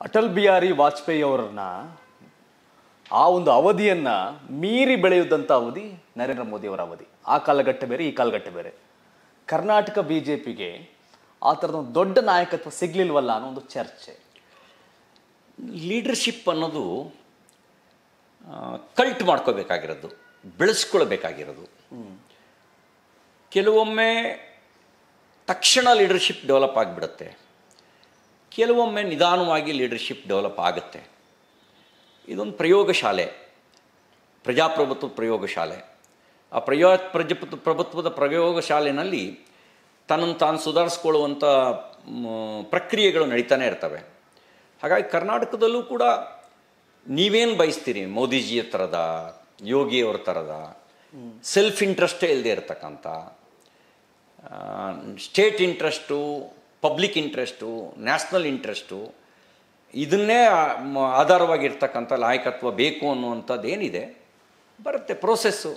ಅಟಲ್ ಬಿಹಾರಿ ವಾಜಪೇಯಿ ಅವರನ್ನ ಆ ಒಂದು ಅವಧಿಯನ್ನು ಮೀರಿ ಬೆಳೆಯುವಂಥ ಅವಧಿ ನರೇಂದ್ರ ಮೋದಿ ಅವರ ಅವಧಿ. ಆ ಕಾಲಘಟ್ಟ ಬೇರೆ ಈ ಕಾಲಘಟ್ಟ ಬೇರೆ. ಕರ್ನಾಟಕ ಬಿ ಜೆ ಪಿಗೆ ಆ ಥರದ ಒಂದು ದೊಡ್ಡ ನಾಯಕತ್ವ ಸಿಗ್ಲಿಲ್ವಲ್ಲ ಅನ್ನೋ ಒಂದು ಚರ್ಚೆ. ಲೀಡರ್ಶಿಪ್ ಅನ್ನೋದು ಕಲ್ಟ್ ಮಾಡ್ಕೋಬೇಕಾಗಿರೋದು ಬೆಳೆಸ್ಕೊಳ್ಬೇಕಾಗಿರೋದು. ಕೆಲವೊಮ್ಮೆ ತಕ್ಷಣ ಲೀಡರ್ಶಿಪ್ ಡೆವಲಪ್ ಆಗಿಬಿಡುತ್ತೆ. ಕೆಲವೊಮ್ಮೆ ನಿಧಾನವಾಗಿ ಲೀಡರ್ಶಿಪ್ ಡೆವಲಪ್ ಆಗುತ್ತೆ. ಇದೊಂದು ಪ್ರಯೋಗಶಾಲೆ. ಪ್ರಜಾಪ್ರಭುತ್ವ ಪ್ರಯೋಗಶಾಲೆ. ಆ ಪ್ರಯೋ ಪ್ರಜಾಪ್ರಭುತ್ವ ಪ್ರಭುತ್ವದ ಪ್ರಯೋಗಶಾಲೆಯಲ್ಲಿ ತನ್ನನ್ನು ತಾನು ಸುಧಾರಿಸ್ಕೊಳ್ಳುವಂಥ ಪ್ರಕ್ರಿಯೆಗಳು ನಡೀತಾನೆ ಇರ್ತವೆ. ಹಾಗಾಗಿ ಕರ್ನಾಟಕದಲ್ಲೂ ಕೂಡ ನೀವೇನು ಬಯಸ್ತೀರಿ? ಮೋದಿಜಿಯ ಥರದ, ಯೋಗಿಯವ್ರ ಥರದ ಸೆಲ್ಫ್ ಇಂಟ್ರೆಸ್ಟೇ ಇಲ್ಲದೆ ಇರತಕ್ಕಂಥ state interest public interest national interest ಇದನ್ನೇ ಆಧಾರವಾಗಿರ್ತಕ್ಕಂಥ ನಾಯಕತ್ವ ಬೇಕು ಅನ್ನುವಂಥದ್ದು ಏನಿದೆ ಬರುತ್ತೆ ಪ್ರೋಸೆಸ್ಸು.